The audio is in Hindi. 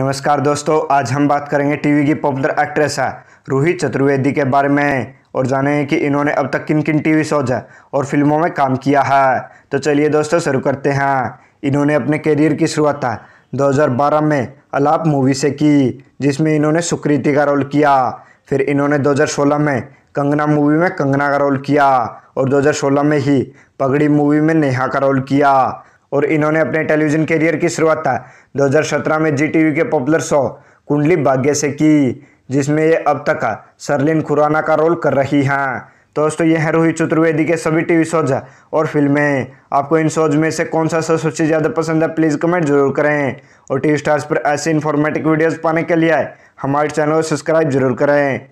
नमस्कार दोस्तों, आज हम बात करेंगे टीवी की पॉपुलर एक्ट्रेस है रूही चतुर्वेदी के बारे में, और जानेंगे कि इन्होंने अब तक किन किन टीवी शोज़ और फ़िल्मों में काम किया है। तो चलिए दोस्तों, शुरू करते हैं। इन्होंने अपने करियर की शुरुआत 2012 में अलाप मूवी से की, जिसमें इन्होंने सुकृति का रोल किया। फिर इन्होंने 2016 में कंगना मूवी में कंगना का रोल किया, और 2016 में ही पगड़ी मूवी में नेहा का रोल किया। और इन्होंने अपने टेलीविज़न करियर की शुरुआत 2017 में जी टीवी के पॉपुलर शो कुंडली भाग्य से की, जिसमें ये अब तक सरलिन खुराना का रोल कर रही हैं। दोस्तों, ये हैं रोहित चतुर्वेदी के सभी टीवी शोज़ और फ़िल्में। आपको इन शोज़ में से कौन सा शो सबसे ज़्यादा पसंद है प्लीज़ कमेंट ज़रूर करें। और टी स्टार्स पर ऐसे इन्फॉर्मेटिव वीडियोज़ पाने के लिए हमारे चैनल को सब्सक्राइब ज़रूर करें।